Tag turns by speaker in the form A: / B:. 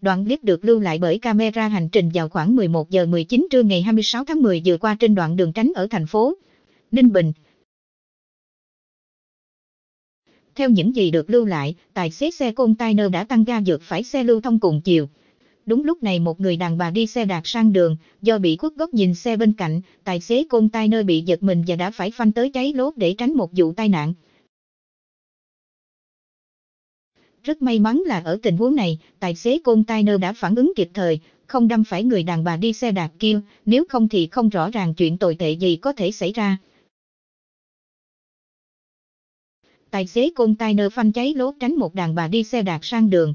A: Đoạn clip được lưu lại bởi camera hành trình vào khoảng 11 giờ 19 trưa ngày 26 tháng 10 vừa qua trên đoạn đường tránh ở thành phố Ninh Bình. Theo những gì được lưu lại, tài xế xe container đã tăng ga vượt phải xe lưu thông cùng chiều. Đúng lúc này một người đàn bà đi xe đạp sang đường, do bị khuất góc nhìn xe bên cạnh, tài xế container bị giật mình và đã phải phanh tới cháy lốt để tránh một vụ tai nạn. Rất may mắn là ở tình huống này, tài xế container đã phản ứng kịp thời, không đâm phải người đàn bà đi xe đạp kia, nếu không thì không rõ ràng chuyện tồi tệ gì có thể xảy ra. Tài xế container phanh cháy lốt tránh một đàn bà đi xe đạp sang đường,